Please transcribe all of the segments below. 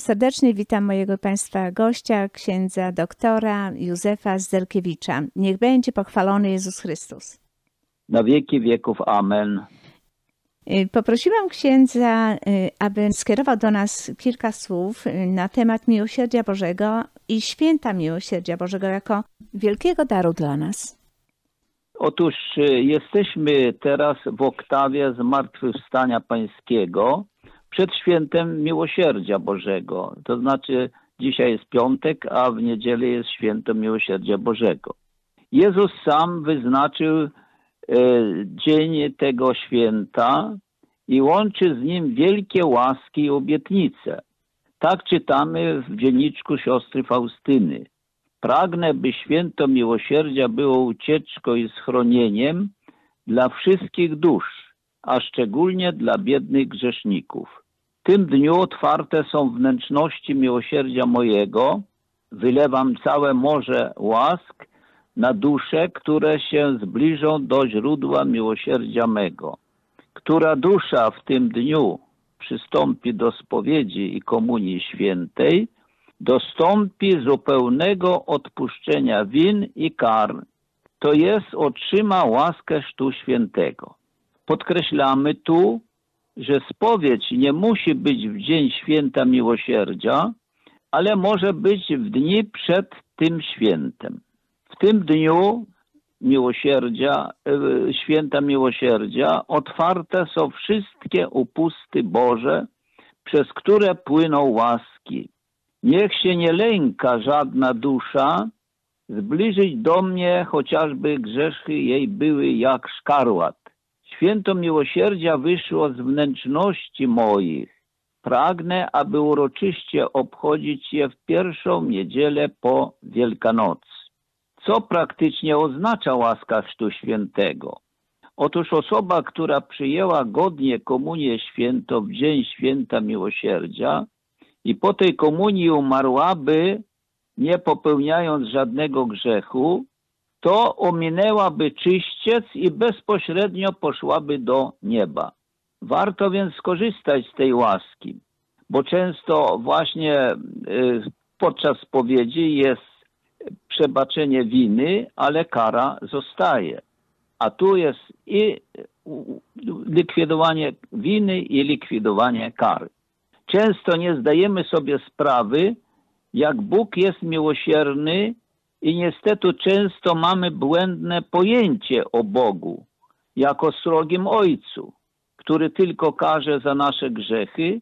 serdecznie witam mojego Państwa gościa, księdza doktora Józefa Zdelkiewicza. Niech będzie pochwalony Jezus Chrystus. Na wieki wieków. Amen. Y, Poprosiłam księdza, y, aby skierował do nas kilka słów na temat miłosierdzia Bożego i święta miłosierdzia Bożego jako wielkiego daru dla nas. Otóż y, jesteśmy teraz w oktawie Zmartwychwstania Pańskiego przed świętem Miłosierdzia Bożego. To znaczy dzisiaj jest piątek, a w niedzielę jest święto Miłosierdzia Bożego. Jezus sam wyznaczył e, dzień tego święta i łączy z nim wielkie łaski i obietnice. Tak czytamy w dzienniczku siostry Faustyny. Pragnę, by święto miłosierdzia było ucieczką i schronieniem dla wszystkich dusz, a szczególnie dla biednych grzeszników. W tym dniu otwarte są wnętrzności miłosierdzia mojego. Wylewam całe morze łask na dusze, które się zbliżą do źródła miłosierdzia mego. Która dusza w tym dniu przystąpi do spowiedzi i komunii świętej, dostąpi zupełnego odpuszczenia win i kar, to jest otrzyma łaskę Chrztu Świętego. Podkreślamy tu, że spowiedź nie musi być w dzień święta miłosierdzia, ale może być w dni przed tym świętem. W tym dniu miłosierdzia, e, święta miłosierdzia otwarte są wszystkie upusty Boże, przez które płyną łaski. Niech się nie lęka żadna dusza zbliżyć do mnie, chociażby grzechy jej były jak szkarłat. Święto miłosierdzia wyszło z wnętrzności moich. Pragnę, aby uroczyście obchodzić je w pierwszą niedzielę po Wielkanocy. Co praktycznie oznacza łaska Chrztu Świętego? Otóż osoba, która przyjęła godnie komunię święto w dzień święta miłosierdzia i po tej komunii umarłaby, nie popełniając żadnego grzechu, to ominęłaby czyściec i bezpośrednio poszłaby do nieba. Warto więc skorzystać z tej łaski, bo często właśnie y, podczas spowiedzi jest przebaczenie winy, ale kara zostaje. A tu jest i likwidowanie winy i likwidowanie kary. Często nie zdajemy sobie sprawy, jak Bóg jest miłosierny i niestety często mamy błędne pojęcie o Bogu jako srogim Ojcu, który tylko każe za nasze grzechy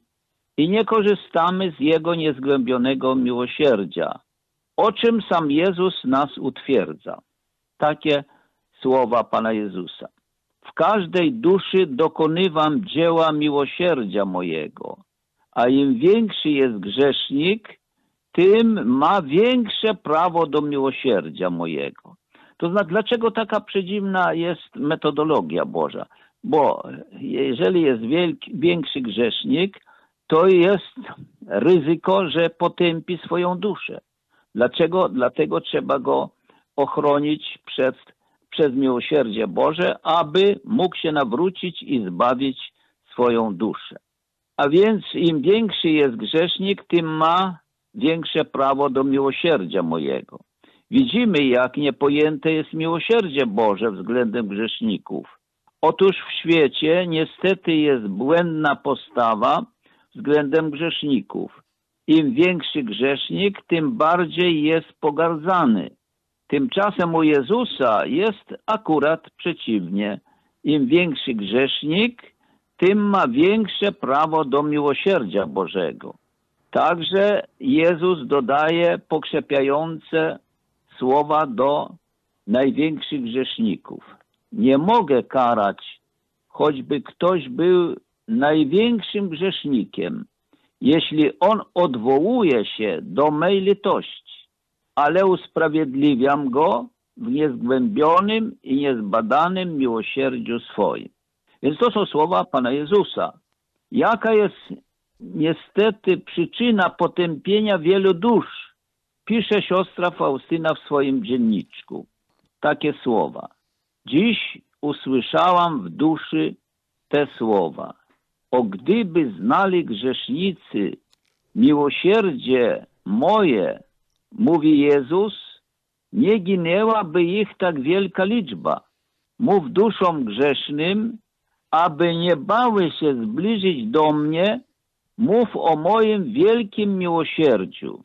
i nie korzystamy z Jego niezgłębionego miłosierdzia, o czym sam Jezus nas utwierdza. Takie słowa Pana Jezusa. W każdej duszy dokonywam dzieła miłosierdzia mojego, a im większy jest grzesznik, tym ma większe prawo do miłosierdzia mojego. To znaczy, dlaczego taka przedziwna jest metodologia Boża? Bo jeżeli jest wielki, większy grzesznik, to jest ryzyko, że potępi swoją duszę. Dlaczego? Dlatego trzeba go ochronić przed, przez miłosierdzie Boże, aby mógł się nawrócić i zbawić swoją duszę. A więc im większy jest grzesznik, tym ma większe prawo do miłosierdzia mojego. Widzimy, jak niepojęte jest miłosierdzie Boże względem grzeszników. Otóż w świecie niestety jest błędna postawa względem grzeszników. Im większy grzesznik, tym bardziej jest pogardzany. Tymczasem u Jezusa jest akurat przeciwnie. Im większy grzesznik, tym ma większe prawo do miłosierdzia Bożego. Także Jezus dodaje pokrzepiające słowa do największych grzeszników. Nie mogę karać, choćby ktoś był największym grzesznikiem, jeśli on odwołuje się do mej litości, ale usprawiedliwiam go w niezgłębionym i niezbadanym miłosierdziu swoim. Więc to są słowa Pana Jezusa. Jaka jest niestety przyczyna potępienia wielu dusz? Pisze siostra Faustyna w swoim dzienniczku. Takie słowa. Dziś usłyszałam w duszy te słowa. O gdyby znali grzesznicy miłosierdzie moje, mówi Jezus, nie ginęłaby ich tak wielka liczba. Mów duszom grzesznym, aby nie bały się zbliżyć do mnie, mów o moim wielkim miłosierdziu.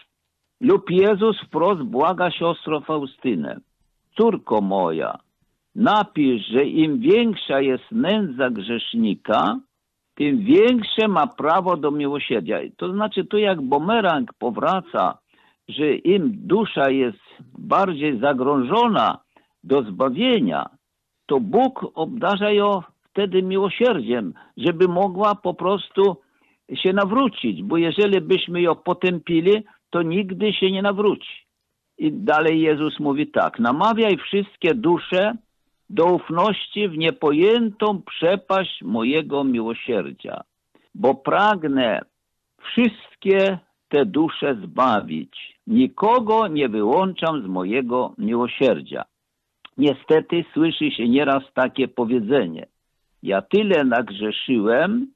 Lub Jezus wprost błaga siostro Faustynę. Córko moja, napisz, że im większa jest nędza grzesznika, tym większe ma prawo do miłosierdzia. To znaczy tu jak bumerang powraca, że im dusza jest bardziej zagrożona do zbawienia, to Bóg obdarza ją wtedy miłosierdziem, żeby mogła po prostu się nawrócić, bo jeżeli byśmy ją potępili, to nigdy się nie nawróci. I dalej Jezus mówi tak, namawiaj wszystkie dusze do ufności w niepojętą przepaść mojego miłosierdzia, bo pragnę wszystkie te dusze zbawić. Nikogo nie wyłączam z mojego miłosierdzia. Niestety słyszy się nieraz takie powiedzenie. Ja tyle nagrzeszyłem,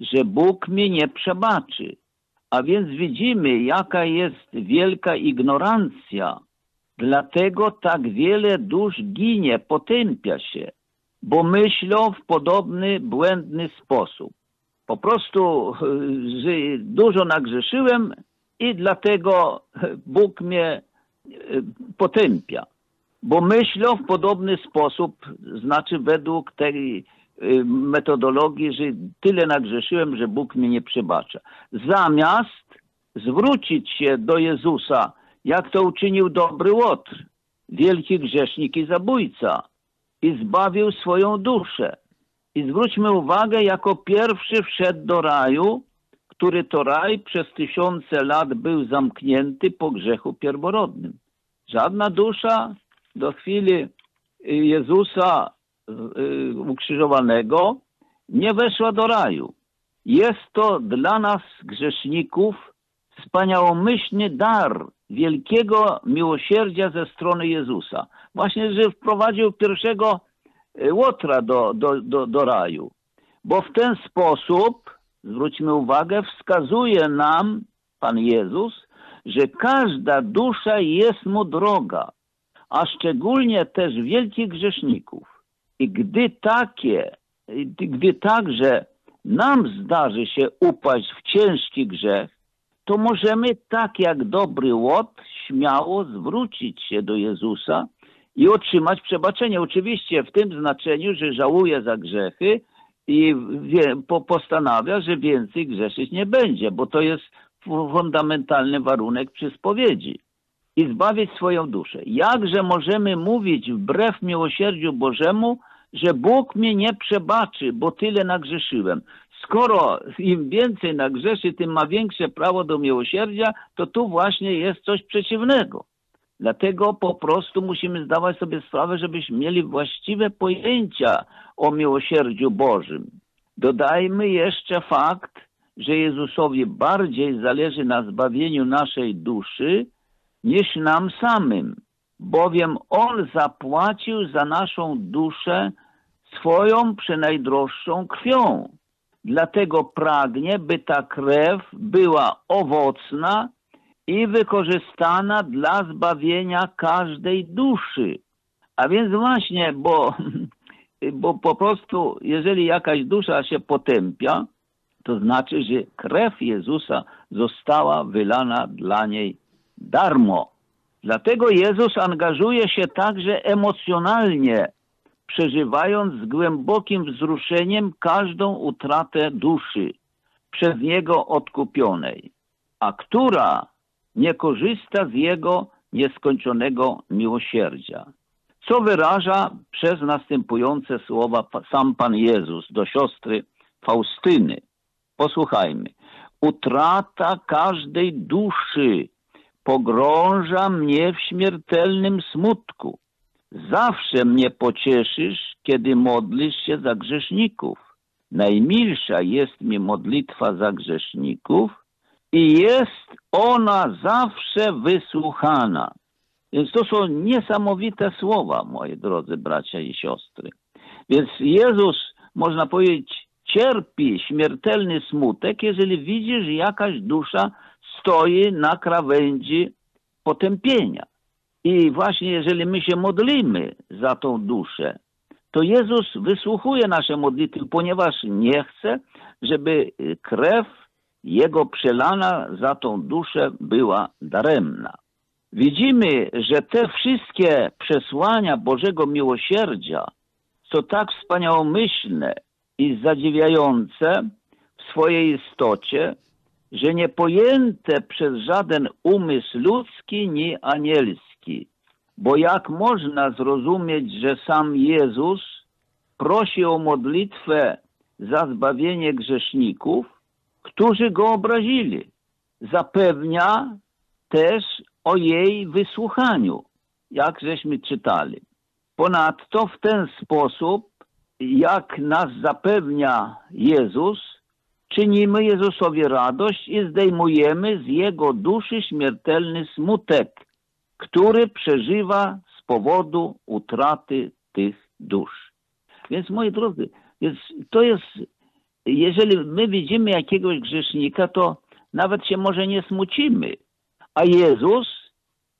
że Bóg mnie nie przebaczy. A więc widzimy, jaka jest wielka ignorancja. Dlatego tak wiele dusz ginie, potępia się, bo myślą w podobny, błędny sposób. Po prostu dużo nagrzeszyłem i dlatego Bóg mnie potępia. Bo myślą w podobny sposób, znaczy według tej metodologii, że tyle nagrzeszyłem, że Bóg mnie nie przebacza. Zamiast zwrócić się do Jezusa, jak to uczynił dobry Łotr, wielki grzesznik i zabójca, i zbawił swoją duszę. I zwróćmy uwagę, jako pierwszy wszedł do raju, który to raj przez tysiące lat był zamknięty po grzechu pierworodnym. Żadna dusza do chwili Jezusa ukrzyżowanego nie weszła do raju. Jest to dla nas, grzeszników, wspaniałomyślny dar wielkiego miłosierdzia ze strony Jezusa. Właśnie, że wprowadził pierwszego Łotra do, do, do, do raju. Bo w ten sposób, zwróćmy uwagę, wskazuje nam Pan Jezus, że każda dusza jest mu droga, a szczególnie też wielkich grzeszników. I gdy takie, gdy także nam zdarzy się upaść w ciężki grzech, to możemy tak jak dobry łot śmiało zwrócić się do Jezusa i otrzymać przebaczenie. Oczywiście w tym znaczeniu, że żałuje za grzechy i postanawia, że więcej grzeszyć nie będzie, bo to jest fundamentalny warunek przy spowiedzi i zbawić swoją duszę. Jakże możemy mówić wbrew miłosierdziu Bożemu, że Bóg mnie nie przebaczy, bo tyle nagrzeszyłem. Skoro im więcej nagrzeszy, tym ma większe prawo do miłosierdzia, to tu właśnie jest coś przeciwnego. Dlatego po prostu musimy zdawać sobie sprawę, żebyśmy mieli właściwe pojęcia o miłosierdziu Bożym. Dodajmy jeszcze fakt, że Jezusowi bardziej zależy na zbawieniu naszej duszy niż nam samym, bowiem On zapłacił za naszą duszę swoją przenajdroższą krwią. Dlatego pragnie, by ta krew była owocna i wykorzystana dla zbawienia każdej duszy. A więc właśnie, bo, bo po prostu, jeżeli jakaś dusza się potępia, to znaczy, że krew Jezusa została wylana dla niej darmo. Dlatego Jezus angażuje się także emocjonalnie, przeżywając z głębokim wzruszeniem każdą utratę duszy przez Niego odkupionej, a która nie korzysta z Jego nieskończonego miłosierdzia. Co wyraża przez następujące słowa sam Pan Jezus do siostry Faustyny. Posłuchajmy. Utrata każdej duszy pogrąża mnie w śmiertelnym smutku. Zawsze mnie pocieszysz, kiedy modlisz się za grzeszników. Najmilsza jest mi modlitwa za grzeszników i jest ona zawsze wysłuchana. Więc to są niesamowite słowa, moi drodzy bracia i siostry. Więc Jezus, można powiedzieć, cierpi śmiertelny smutek, jeżeli widzi, że jakaś dusza stoi na krawędzi potępienia. I właśnie jeżeli my się modlimy za tą duszę, to Jezus wysłuchuje nasze modlitwy, ponieważ nie chce, żeby krew Jego przelana za tą duszę była daremna. Widzimy, że te wszystkie przesłania Bożego miłosierdzia są tak wspaniałomyślne i zadziwiające w swojej istocie, że nie pojęte przez żaden umysł ludzki ni anielski. Bo jak można zrozumieć, że sam Jezus prosi o modlitwę za zbawienie grzeszników, którzy go obrazili? Zapewnia też o jej wysłuchaniu, jak żeśmy czytali. Ponadto w ten sposób, jak nas zapewnia Jezus, czynimy Jezusowi radość i zdejmujemy z Jego duszy śmiertelny smutek, który przeżywa z powodu utraty tych dusz. Więc moi drodzy, to jest, jeżeli my widzimy jakiegoś grzesznika, to nawet się może nie smucimy, a Jezus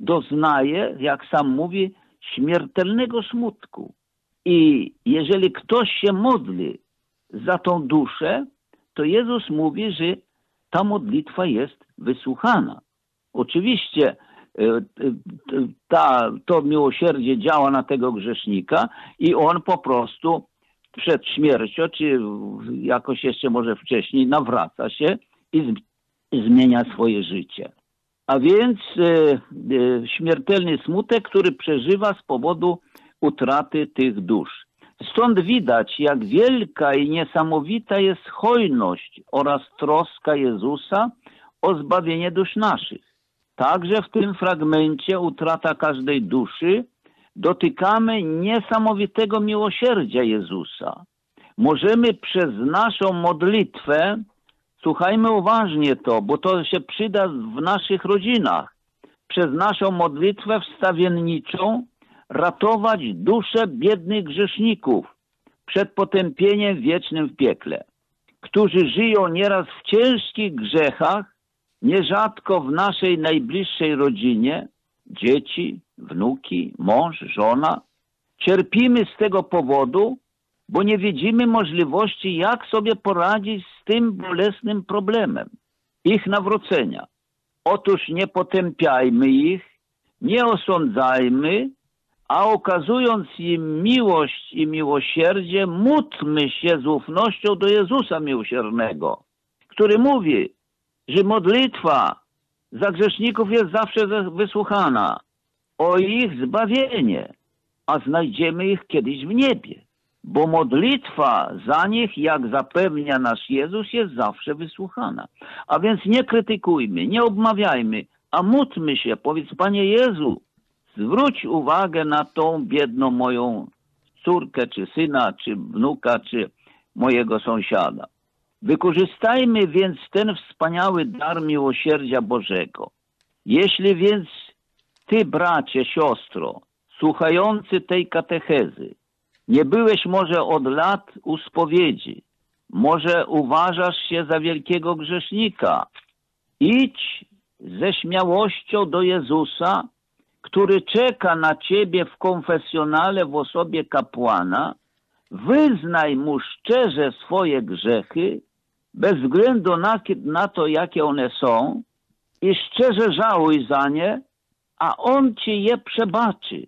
doznaje, jak sam mówi, śmiertelnego smutku. I jeżeli ktoś się modli za tą duszę, to Jezus mówi, że ta modlitwa jest wysłuchana. Oczywiście e, e, ta, to miłosierdzie działa na tego grzesznika i on po prostu przed śmiercią, czy jakoś jeszcze może wcześniej, nawraca się i zmienia swoje życie. A więc e, śmiertelny smutek, który przeżywa z powodu utraty tych dusz. Stąd widać, jak wielka i niesamowita jest hojność oraz troska Jezusa o zbawienie dusz naszych. Także w tym fragmencie utrata każdej duszy dotykamy niesamowitego miłosierdzia Jezusa. Możemy przez naszą modlitwę, słuchajmy uważnie to, bo to się przyda w naszych rodzinach, przez naszą modlitwę wstawienniczą ratować dusze biednych grzeszników przed potępieniem wiecznym w piekle, którzy żyją nieraz w ciężkich grzechach, nierzadko w naszej najbliższej rodzinie, dzieci, wnuki, mąż, żona. Cierpimy z tego powodu, bo nie widzimy możliwości, jak sobie poradzić z tym bolesnym problemem ich nawrócenia. Otóż nie potępiajmy ich, nie osądzajmy, a okazując im miłość i miłosierdzie, módlmy się z ufnością do Jezusa Miłosiernego, który mówi, że modlitwa za grzeszników jest zawsze wysłuchana o ich zbawienie, a znajdziemy ich kiedyś w niebie. Bo modlitwa za nich, jak zapewnia nasz Jezus, jest zawsze wysłuchana. A więc nie krytykujmy, nie obmawiajmy, a módlmy się, powiedz Panie Jezu, zwróć uwagę na tą biedną moją córkę, czy syna, czy wnuka, czy mojego sąsiada. Wykorzystajmy więc ten wspaniały dar miłosierdzia Bożego. Jeśli więc ty, bracie, siostro, słuchający tej katechezy, nie byłeś może od lat u spowiedzi, może uważasz się za wielkiego grzesznika, idź ze śmiałością do Jezusa który czeka na ciebie w konfesjonale w osobie kapłana, wyznaj mu szczerze swoje grzechy, bez względu na, to, jakie one są, i szczerze żałuj za nie, a on ci je przebaczy.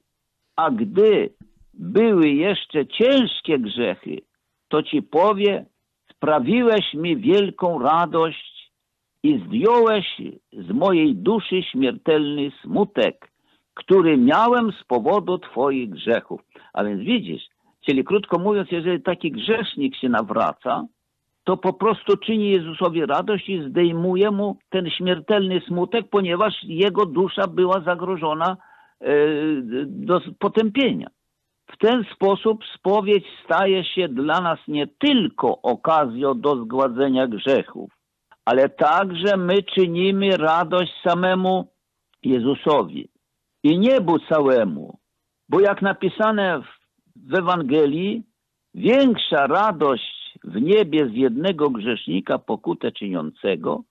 A gdy były jeszcze ciężkie grzechy, to ci powie, sprawiłeś mi wielką radość i zdjąłeś z mojej duszy śmiertelny smutek który miałem z powodu Twoich grzechów. A więc widzisz, czyli krótko mówiąc, jeżeli taki grzesznik się nawraca, to po prostu czyni Jezusowi radość i zdejmuje mu ten śmiertelny smutek, ponieważ jego dusza była zagrożona e, do potępienia. W ten sposób spowiedź staje się dla nas nie tylko okazją do zgładzenia grzechów, ale także my czynimy radość samemu Jezusowi i niebu całemu. Bo jak napisane w Ewangelii, większa radość w niebie z jednego grzesznika pokutę czyniącego,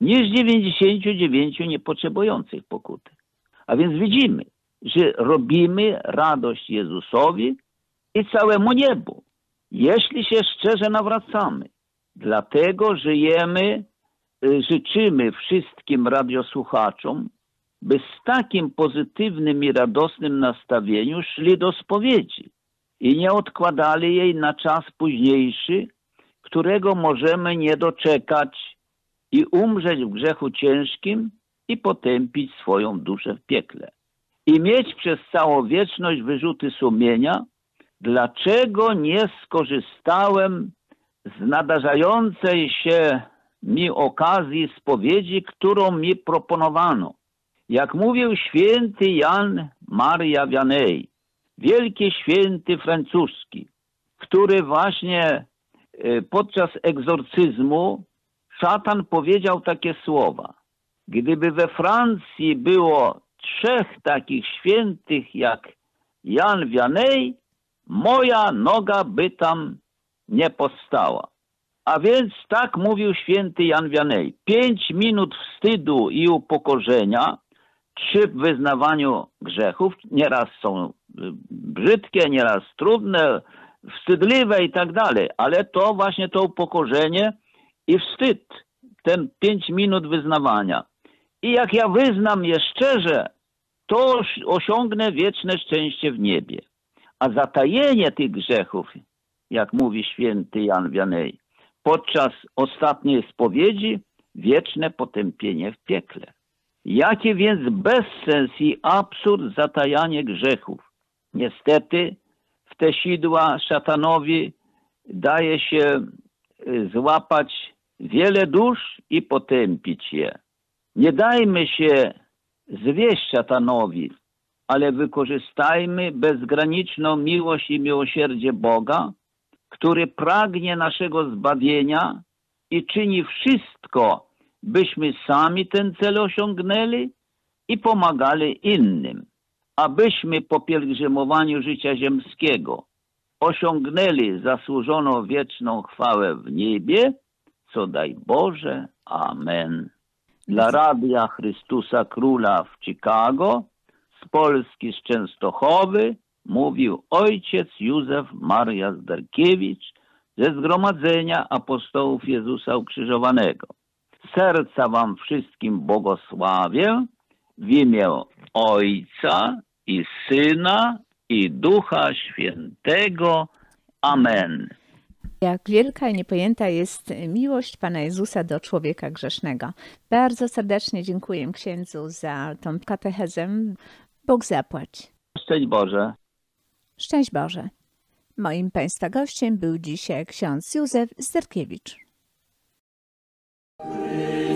niż 99 niepotrzebujących pokuty. A więc widzimy, że robimy radość Jezusowi i całemu niebu, jeśli się szczerze nawracamy. Dlatego żyjemy, y, życzymy wszystkim radiosłuchaczom, by z takim pozytywnym i radosnym nastawieniu szli do spowiedzi i nie odkładali jej na czas późniejszy, którego możemy nie doczekać i umrzeć w grzechu ciężkim i potępić swoją duszę w piekle. I mieć przez całą wieczność wyrzuty sumienia, dlaczego nie skorzystałem z nadarzającej się mi okazji spowiedzi, którą mi proponowano. Jak mówił święty Jan Maria Vianney, wielki święty francuski, który właśnie e, podczas egzorcyzmu szatan powiedział takie słowa. Gdyby we Francji było trzech takich świętych jak Jan Vianney, moja noga by tam nie powstała. A więc tak mówił święty Jan Vianney. Pięć minut wstydu i upokorzenia przy wyznawaniu grzechów, nieraz są y, brzydkie, nieraz trudne, wstydliwe i tak dalej, ale to właśnie to upokorzenie i wstyd, ten pięć minut wyznawania. I jak ja wyznam je szczerze, to osiągnę wieczne szczęście w niebie. A zatajenie tych grzechów, jak mówi święty Jan Wianej, podczas ostatniej spowiedzi wieczne potępienie w piekle. Jakie więc bezsens i absurd zatajanie grzechów. Niestety w te sidła szatanowi daje się y, złapać wiele dusz i potępić je. Nie dajmy się zwieść szatanowi, ale wykorzystajmy bezgraniczną miłość i miłosierdzie Boga, który pragnie naszego zbawienia i czyni wszystko, byśmy sami ten cel osiągnęli i pomagali innym, abyśmy po pielgrzymowaniu życia ziemskiego osiągnęli zasłużoną wieczną chwałę w niebie, co daj Boże. Amen. Dla Radia Chrystusa Króla w Chicago, z Polski z Częstochowy, mówił ojciec Józef Maria Zdarkiewicz ze Zgromadzenia Apostołów Jezusa Ukrzyżowanego. Serca wam wszystkim błogosławię w imię Ojca i Syna i Ducha Świętego. Amen. Jak wielka i niepojęta jest miłość Pana Jezusa do człowieka grzesznego. Bardzo serdecznie dziękuję księdzu za tą katechezę. Bóg zapłać. Szczęść Boże. Szczęść Boże. Moim Państwa gościem był dzisiaj ksiądz Józef Zderkiewicz. We.